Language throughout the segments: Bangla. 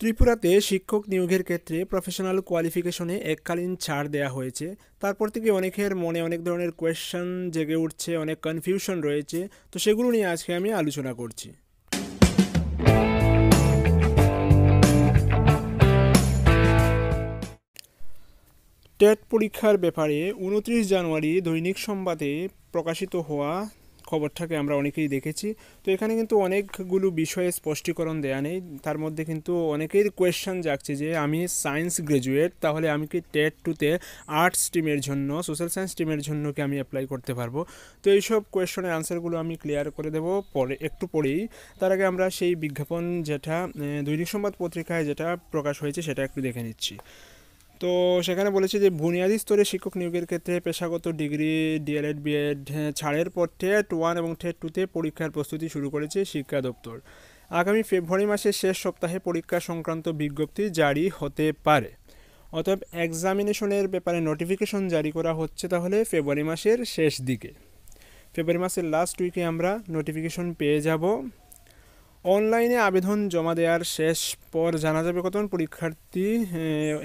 ত্রিপুরাতে শিক্ষক নিয়োগের ক্ষেত্রে প্রফেশনাল কোয়ালিফিকেশনে এককালীন ছাড় দেওয়া হয়েছে। তারপর থেকে অনেকের মনে অনেক ধরনের কোয়েশ্চেন জেগে উঠছে, অনেক কনফিউশন রয়েছে। তো সেগুলো নিয়ে আজকে আমি আলোচনা করছি। টেট পরীক্ষার ব্যাপারে উনত্রিশ জানুয়ারি দৈনিক সংবাদে প্রকাশিত হওয়া খবরটাকে আমরা অনেকেই দেখেছি। তো এখানে কিন্তু অনেকগুলো বিষয়ে স্পষ্টীকরণ দেয়া নেই। তার মধ্যে কিন্তু অনেকের কোয়েশ্চেন যাচ্ছে যে, আমি সায়েন্স গ্রাজুয়েট তাহলে আমি কি টেট টুতে আর্টস স্ট্রিমের জন্য সোশ্যাল সায়েন্স স্ট্রিমের জন্য কি আমি অ্যাপ্লাই করতে পারব? তো এইসব কোয়েশ্চনের আনসারগুলো আমি ক্লিয়ার করে দেবো পরে, একটু পরেই। তার আগে আমরা সেই বিজ্ঞাপন যেটা দৈনিক সংবাদ পত্রিকায় যেটা প্রকাশ হয়েছে, সেটা একটু দেখে নিচ্ছি। তো সেখানে বলেছে যে বুনিয়াদি স্তরে শিক্ষক নিয়োগের ক্ষেত্রে পেশাগত ডিগ্রি ডিএলএড বিএড ছাড়ের পর টেট ওয়ান এবং টেট টুতে পরীক্ষার প্রস্তুতি শুরু করেছে শিক্ষা দপ্তর। আগামী ফেব্রুয়ারি মাসের শেষ সপ্তাহে পরীক্ষা সংক্রান্ত বিজ্ঞপ্তি জারি হতে পারে। অতএব এক্সামিনেশনের ব্যাপারে নোটিফিকেশন জারি করা হচ্ছে তাহলে ফেব্রুয়ারি মাসের শেষ দিকে। ফেব্রুয়ারি মাসের লাস্ট উইকে আমরা নোটিফিকেশন পেয়ে যাব। অনলাইনে আবেদন জমা দেওয়ার শেষ পর জানা যাবে কতজন পরীক্ষার্থী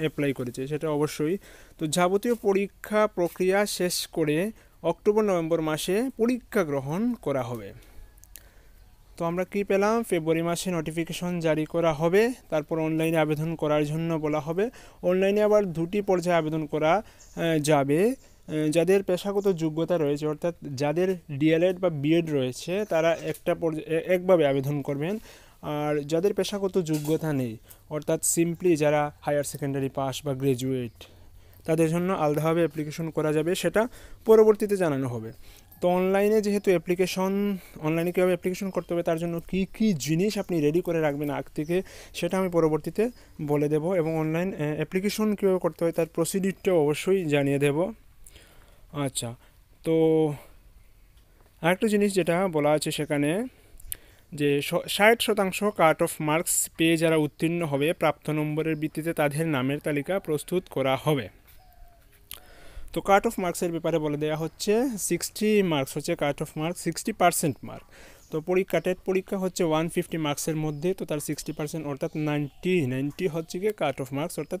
অ্যাপ্লাই করেছে, সেটা অবশ্যই। তো যাবতীয় পরীক্ষা প্রক্রিয়া শেষ করে অক্টোবর, নভেম্বর মাসে পরীক্ষা গ্রহণ করা হবে। তো আমরা কি পেলাম? ফেব্রুয়ারি মাসে নোটিফিকেশন জারি করা হবে, তারপর অনলাইনে আবেদন করার জন্য বলা হবে। অনলাইনে আবার দুটি পর্যায়ে আবেদন করা যাবে। যাদের পেশাগত যোগ্যতা রয়েছে, অর্থাৎ যাদের ডিএলএড বা বিএড রয়েছে, তারা একটা একভাবে আবেদন করবেন। আর যাদের পেশাগত যোগ্যতা নেই, অর্থাৎ সিম্পলি যারা হায়ার সেকেন্ডারি পাস বা গ্র্যাজুয়েট তাদের জন্য আলাদাভাবে অ্যাপ্লিকেশন করা যাবে, সেটা পরবর্তীতে জানানো হবে। তো অনলাইনে যেহেতু অ্যাপ্লিকেশন অনলাইনে কীভাবে অ্যাপ্লিকেশন করতে হবে, তার জন্য কী কী জিনিস আপনি রেডি করে রাখবেন আগ থেকে, সেটা আমি পরবর্তীতে বলে দেব। এবং অনলাইন অ্যাপ্লিকেশন কীভাবে করতে হয়, তার প্রসিডিউরটাও অবশ্যই জানিয়ে দেবো। আচ্ছা তো আরেকটা জিনিস যেটা বলা আছে সেখানে যে ষাট শতাংশ কাট অফ মার্কস পেয়ে যারা উত্তীর্ণ হবে, প্রাপ্ত নম্বরের ভিত্তিতে তাদের নামের তালিকা প্রস্তুত করা হবে। তো কাট অফ মার্কসের ব্যাপারে বলে দেওয়া হচ্ছে সিক্সটি মার্কস হচ্ছে cut off marks sixty percent mark তো পরীক্ষা, টেট পরীক্ষা হচ্ছে ওয়ান ফিফটি মার্কসের মধ্যে, তো তার সিক্সটি পার্সেন্ট অর্থাৎ নাইনটি নাইনটি হচ্ছে গিয়ে কাট অফ মার্কস অর্থাৎ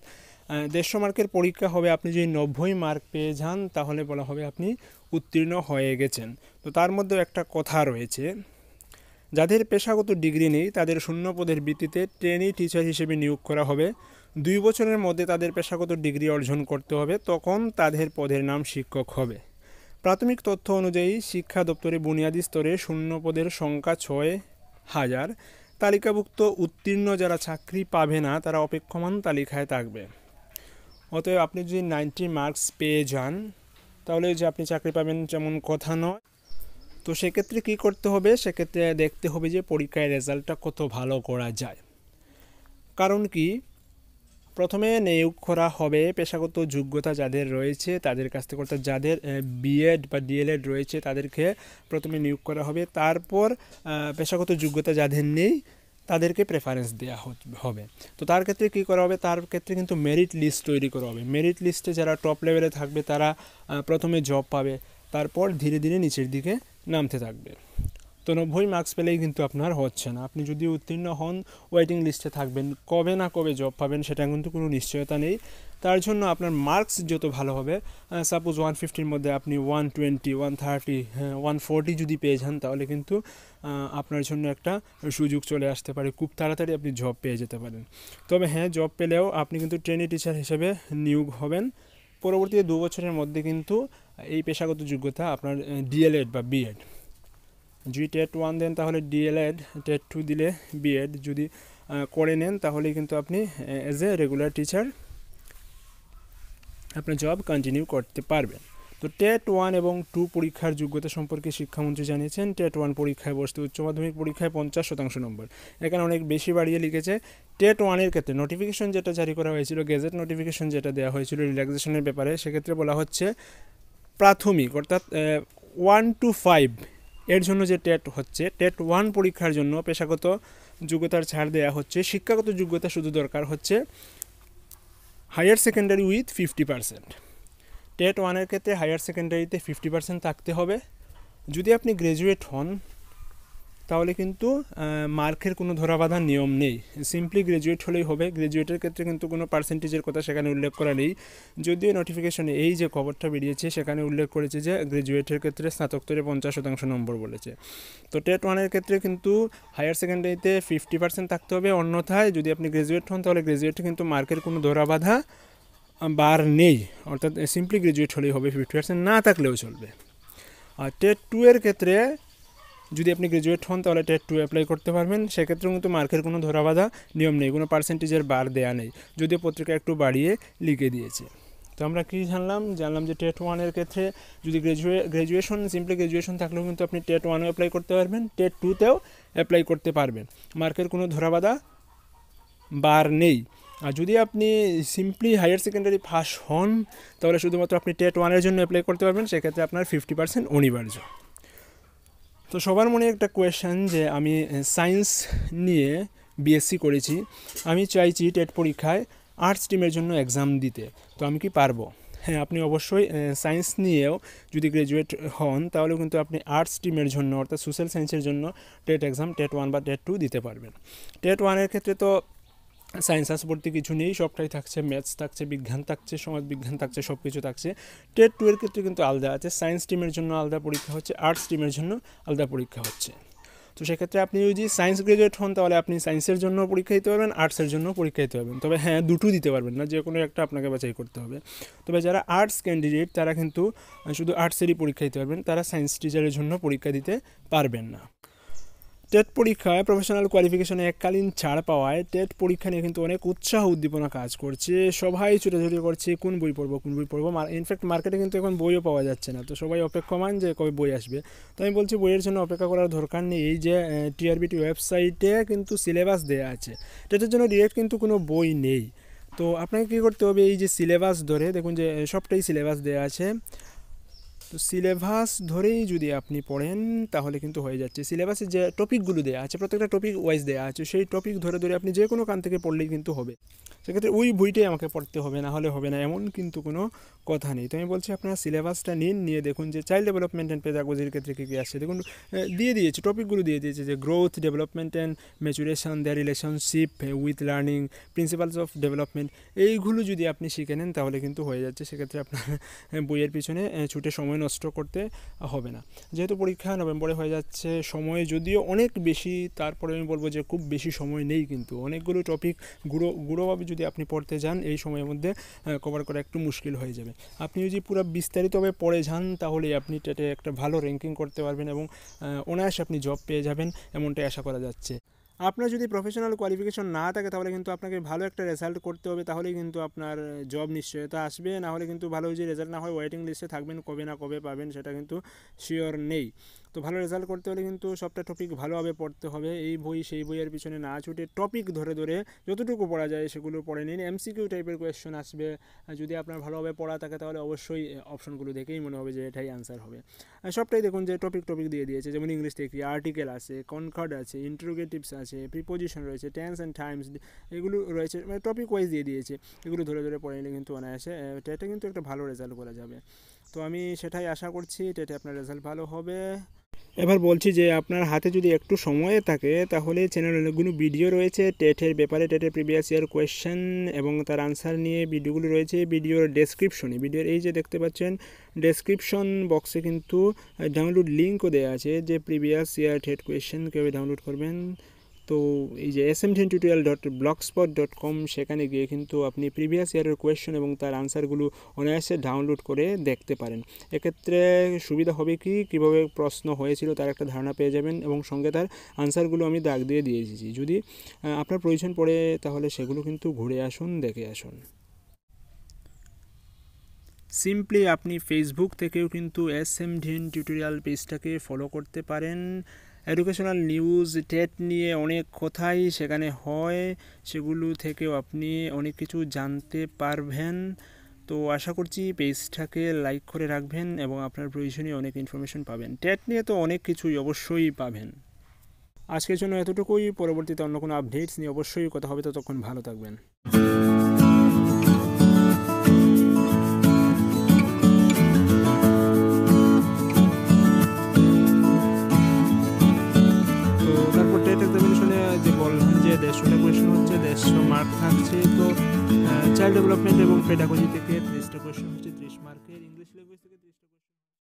দেড়শো মার্কের পরীক্ষা হবে, আপনি যদি নব্বই মার্ক পেয়ে যান, তাহলে বলা হবে আপনি উত্তীর্ণ হয়ে গেছেন। তো তার মধ্যেও একটা কথা রয়েছে, যাদের পেশাগত ডিগ্রি নেই, তাদের শূন্য পদের ভিত্তিতে ট্রেনি টিচার হিসেবে নিয়োগ করা হবে। দুই বছরের মধ্যে তাদের পেশাগত ডিগ্রি অর্জন করতে হবে, তখন তাদের পদের নাম শিক্ষক হবে। প্রাথমিক তথ্য অনুযায়ী শিক্ষা দপ্তরে বুনিয়াদী স্তরে শূন্য পদের সংখ্যা ছয় হাজার। তালিকাভুক্ত উত্তীর্ণ যারা চাকরি পাবে না, তারা অপেক্ষমান তালিকায় থাকবে। অতএব আপনি যদি নাইনটি মার্কস পেয়ে যান, তাহলে যে আপনি চাকরি পাবেন যেমন কথা নয়। তো সেক্ষেত্রে কী করতে হবে? সেক্ষেত্রে দেখতে হবে যে পরীক্ষায় রেজাল্টটা কত ভালো করা যায়। কারণ কি? প্রথমে নিয়োগ করা হবে পেশাগত যোগ্যতা যাদের রয়েছে, তাদের কাছ থেকে অর্থাৎ যাদের বিএড বা ডিএলএড রয়েছে, তাদেরকে প্রথমে নিয়োগ করা হবে। তারপর পেশাগত যোগ্যতা যাদের নেই, তাদেরকে প্রেফারেন্স দেওয়া হবে। তো তার ক্ষেত্রে কী করা হবে? তার ক্ষেত্রে কিন্তু মেরিট লিস্ট তৈরি করা হবে। মেরিট লিস্টে যারা টপ লেভেলে থাকবে, তারা প্রথমে জব পাবে। তারপর ধীরে ধীরে নিচের দিকে নামতে থাকবে। তো নব্বই মার্কস পেলেই কিন্তু আপনার হচ্ছে না। আপনি যদি উত্তীর্ণ হন ওয়েটিং লিস্টে থাকবেন, কবে না কবে জব পাবেন সেটা কিন্তু কোনো নিশ্চয়তা নেই। তার জন্য আপনার মার্কস যত ভালো হবে সাপোজ ওয়ান ফিফটির মধ্যে আপনি one twenty one thirty one forty যদি পেয়ে যান, তাহলে কিন্তু আপনার জন্য একটা সুযোগ চলে আসতে পারে। খুব তাড়াতাড়ি আপনি জব পেয়ে যেতে পারেন। তবে হ্যাঁ জব পেলেও আপনি কিন্তু ট্রেনি টিচার হিসেবে নিয়োগ হবেন। পরবর্তীতে দু বছরের মধ্যে কিন্তু এই পেশাগত যোগ্যতা আপনার ডিএলএড বা বিএড যদি টেট ওয়ান দেন তাহলে ডিএলএড টেট টু দিলে বিএড যদি করে নেন তাহলে কিন্তু আপনি অ্যাজ এ রেগুলার টিচার আপনার জব কন্টিনিউ করতে পারবেন। তো টেট ওয়ান এবং টু পরীক্ষার যোগ্যতা সম্পর্কে শিক্ষামন্ত্রী জানিয়েছেন টেট ওয়ান পরীক্ষায় বসতে উচ্চ মাধ্যমিক পরীক্ষায় পঞ্চাশ শতাংশ নম্বর। এখানে অনেক বেশি বাড়িয়ে লিখেছে। টেট ওয়ানের ক্ষেত্রে নোটিফিকেশন যেটা জারি করা হয়েছিল গেজেট নোটিফিকেশন যেটা দেওয়া হয়েছিল রিল্যাক্সেশনের ব্যাপারে, সেক্ষেত্রে বলা হচ্ছে প্রাথমিক, অর্থাৎ ওয়ান টু ফাইভ এর জন্য যে টেট হচ্ছে, টেট ওয়ান পরীক্ষার জন্য পেশাগত যোগ্যতার ছাড় দেয়া হচ্ছে, শিক্ষাগত যোগ্যতা শুধু দরকার হচ্ছে higher secondary with fifty percent TET ওয়ানের ক্ষেত্রে হায়ার সেকেন্ডারিতে ফিফটি পারসেন্ট থাকতে হবে। যদি আপনি গ্র্যাজুয়েট হন তাহলে কিন্তু মার্কের কোনো ধরাবাঁধার নিয়ম নেই। সিম্পলি গ্র্যাজুয়েট হলেই হবে। গ্র্যাজুয়েটের ক্ষেত্রে কিন্তু কোনো পার্সেন্টেজের কথা সেখানে উল্লেখ করা নেই। যদিও নোটিফিকেশনে এই যে খবরটা বেরিয়েছে, সেখানে উল্লেখ করেছে যে গ্র্যাজুয়েটের ক্ষেত্রে স্নাতকোত্তরে পঞ্চাশ শতাংশ নম্বর বলেছে। তো টেট ওয়ানের ক্ষেত্রে কিন্তু হায়ার সেকেন্ডারিতে ফিফটি পার্সেন্ট থাকতে হবে। অন্যথায় যদি আপনি গ্র্যাজুয়েট হন, তাহলে গ্র্যাজুয়েটে কিন্তু মার্কের কোনো ধরাবাধা বার নেই। অর্থাৎ সিম্পলি গ্র্যাজুয়েট হলেই হবে ফিফটি পার্সেন্ট না থাকলেও চলবে। আর টেট টু এর ক্ষেত্রে যদি আপনি গ্র্যাজুয়েট হন, তাহলে টেট টু অ্যাপ্লাই করতে পারবেন। সেক্ষেত্রেও কিন্তু মার্কের কোনো ধরাবাধা নিয়ম নেই, কোনো পার্সেন্টেজের বার দেয়া নেই, যদিও পত্রিকা একটু বাড়িয়ে লিখে দিয়েছে। তো আমরা কী জানলাম? জানলাম যে টেট ওয়ানের ক্ষেত্রে যদি গ্র্যাজুয়ে গ্র্যাজুয়েশন সিম্পলি গ্র্যাজুয়েশন থাকলেও কিন্তু আপনি টেট ওয়ানও অ্যাপ্লাই করতে পারবেন টেট টুতেও অ্যাপ্লাই করতে পারবেন। মার্কের কোনো ধরাবাধা বার নেই। আর যদি আপনি সিম্পলি হায়ার সেকেন্ডারি পাস হন, তাহলে শুধুমাত্র আপনি টেট ওয়ানের জন্য অ্যাপ্লাই করতে পারবেন, সেক্ষেত্রে আপনার ফিফটি পার্সেন্ট অনিবার্য। তো সবার মনে একটা কোয়েশ্চেন যে আমি সায়েন্স নিয়ে বিএসসি করেছি। আমি চাইছি টেট পরীক্ষায় আর্টস টিমের জন্য এক্সাম দিতে। তো আমি কি পারব? হ্যাঁ আপনি অবশ্যই সায়েন্স নিয়েও যদি গ্রাজুয়েট হন, তাহলেও কিন্তু আপনি আর্টস টিমের জন্য, অর্থাৎ সোশ্যাল সায়েন্সের জন্য টেট এক্সাম টেট ওয়ান বা টেট টু দিতে পারবেন। টেট ওয়ানের ক্ষেত্রে তো সায়েন্স আর্টস বলতে কিছু নেই, সবটাই থাকছে ম্যাথস থাকছে, বিজ্ঞান থাকছে, সমাজ বিজ্ঞান থাকছে সব কিছু থাকছে। টেট টু এর ক্ষেত্রে কিন্তু আলাদা আছে সায়েন্স টিমের জন্য আলাদা পরীক্ষা হচ্ছে আর্টস টিমের জন্য আলাদা পরীক্ষা হচ্ছে। তো সেক্ষেত্রে আপনি যদি সায়েন্স গ্রাজুয়েট হন, তাহলে আপনি সায়েন্সের জন্য পরীক্ষা দিতে পারবেন আর্টসের জন্য পরীক্ষা দিতে পারবেন। তবে হ্যাঁ দুটো দিতে পারবেন না যে কোনো একটা আপনাকে বাছাই করতে হবে। তবে যারা আর্টস ক্যান্ডিডেট তারা কিন্তু শুধু আর্টসেরই পরীক্ষা দিতে পারবেন, তারা সায়েন্স টিচারের জন্য পরীক্ষা দিতে পারবেন না। টেট পরীক্ষায় প্রফেশনাল কোয়ালিফিকেশনে এককালীন ছাড় পাওয়ায় টেট পরীক্ষা নিয়ে কিন্তু অনেক উৎসাহ উদ্দীপনা কাজ করছে। সবাই ছুটাছুটি করছে, কোন বই পড়ব, কোন বই পড়ব? ইনফ্যাক্ট মার্কেটে কিন্তু এখন বইও পাওয়া যাচ্ছে না। তো সবাই অপেক্ষমান যে কবে বই আসবে। তো আমি বলছি বইয়ের জন্য অপেক্ষা করার দরকার নেই। এই যে টিআরবিটি ওয়েবসাইটে কিন্তু সিলেবাস দেওয়া আছে। টেটের জন্য ডিরেক্ট কিন্তু কোনো বই নেই। তো আপনাকে কী করতে হবে? এই যে সিলেবাস ধরে দেখুন যে, সবটাই সিলেবাস দেওয়া আছে। তো সিলেবাস ধরেই যদি আপনি পড়েন, তাহলে কিন্তু হয়ে যাচ্ছে। সিলেবাসে যে টপিকগুলো দেওয়া আছে, প্রত্যেকটা টপিক ওয়াইজ দেওয়া আছে, সেই টপিক ধরে ধরে আপনি যে কোনো কান থেকে পড়লেই কিন্তু হবে। সেক্ষেত্রে ওই বইটাই আমাকে পড়তে হবে, না হলে হবে না, এমন কিন্তু কোনো কথা নেই। তো আমি বলছি, আপনার সিলেবাসটা নিন, নিয়ে দেখুন যে চাইল্ড ডেভেলপমেন্ট অ্যান্ড পেদাগোজির ক্ষেত্রে কী কী আসছে। দেখুন দিয়ে দিয়েছে টপিকগুলো দিয়ে দিয়েছে যে growth development and maturation the relationship with learning principles of development এইগুলো যদি আপনি শিখে নেন, তাহলে কিন্তু হয়ে যাচ্ছে। সেক্ষেত্রে আপনার বইয়ের পিছনে ছুটে সময় নষ্ট করতে হবে না। যেহেতু পরীক্ষা নভেম্বরে হয়ে যাচ্ছে, সময় যদিও অনেক বেশি, তারপরে আমি বলব যে খুব বেশি সময় নেই কিন্তু। অনেকগুলো টপিক গুঁড়ো, গুঁড়োভাবে যদি আপনি পড়তে যান, এই সময়ের মধ্যে কভার করা একটু মুশকিল হয়ে যাবে। আপনি যদি পুরো বিস্তারিতভাবে পড়ে যান, তাহলে আপনি টেটে একটা ভালো র্যাঙ্কিং করতে পারবেন এবং অনায়াসে আপনি জব পেয়ে যাবেন, এমনটাই আশা করা যাচ্ছে। আপনার যদি প্রফেশনাল কোয়ালিফিকেশন না থাকে, তাহলে কিন্তু আপনাকে ভালো একটা রেজাল্ট করতে হবে তাহলেই কিন্তু আপনার জব নিশ্চয়তা আসবে। না হলে কিন্তু ভালো যে রেজাল্ট না হয় ওয়েটিং লিস্টে থাকবেন, কবে না কবে পাবেন, সেটা কিন্তু শিওর নেই। তো ভালো রেজাল্ট করতে হলে কিন্তু সবটা টপিক ভালোভাবে পড়তে হবে। এই বই, সেই বইয়ের পিছনে না ছুটে টপিক ধরে ধরে যতটুকু পড়া যায় সেগুলো পড়ে নিন। এমসিকিউ টাইপের কোয়েশ্চন আসবে। যদি আপনার ভালোভাবে পড়া থাকে তাহলে অবশ্যই অপশনগুলো দেখেই মনে হবে যে এটাই অ্যান্সার হবে। সবটাই দেখুন যে টপিক টপিক দিয়ে দিয়েছে। যেমন ইংলিশ থেকে আর্টিকেল আছে কনকার্ড আছে ইন্টারোগেটিভস আছে প্রিপোজিশন রয়েছে টেন্স অ্যান্ড টাইমস এগুলো রয়েছে মানে টপিক ওয়াইজ দিয়ে দিয়েছে। এগুলো ধরে ধরে পড়ে নিলে কিন্তু অনায়াসে এটা কিন্তু একটা ভালো রেজাল্ট করা যাবে। তো আমি সেটাই আশা করছি টেটে আপনার রেজাল্ট ভালো হবে। এবার বলছি যে আপনার হাতে যদি একটু সময় থাকে, তাহলে চ্যানেলে অনেকগুলো ভিডিও রয়েছে টেটের ব্যাপারে টেটের প্রিভিয়াস ইয়ার কোয়েশ্চেন এবং তার আনসার নিয়ে ভিডিওগুলো রয়েছে। ভিডিওর ডেসক্রিপশনে ভিডিওর এই যে দেখতে পাচ্ছেন ডেসক্রিপশন বক্সে কিন্তু ডাউনলোড লিঙ্কও দেওয়া আছে যে প্রিভিয়াস ইয়ার টেট কোয়েশ্চেন কীভাবে ডাউনলোড করবেন। তো এই যে S M ten tutorial dot blogspot dot com সেখানে গিয়ে কিন্তু আপনি প্রিভিয়াস ইয়ারের কোয়েশ্চেন এবং তার আনসারগুলো অনায়াসে ডাউনলোড করে দেখতে পারেন। এক্ষেত্রে সুবিধা হবে কি? কীভাবে প্রশ্ন হয়েছিল তার একটা ধারণা পেয়ে যাবেন এবং সঙ্গে তার আনসারগুলো আমি দাগ দিয়ে দিয়ে যদি আপনার প্রয়োজন পড়ে তাহলে সেগুলো কিন্তু ঘুরে আসুন, দেখে আসুন। সিম্পলি আপনি ফেসবুক থেকেও কিন্তু এস এম ডিন টিউটোরিয়াল পেজটাকে ফলো করতে পারেন। এডুকেশনাল নিউজ টেট নিয়ে অনেক কথাই সেখানে হয়, সেগুলো থেকেও আপনি অনেক কিছু জানতে পারবেন। তো আশা করছি পেজটাকে লাইক করে রাখবেন এবং আপনার প্রয়োজনীয় অনেক ইনফরমেশন পাবেন। টেট নিয়ে তো অনেক কিছুই অবশ্যই পাবেন। আজকের জন্য এতটুকুই। পরবর্তীতে অন্য কোনো আপডেটস নিয়ে অবশ্যই কথা হবে। ততক্ষণ ভালো থাকবেন। তো চাইল্ড ডেভেলপমেন্ট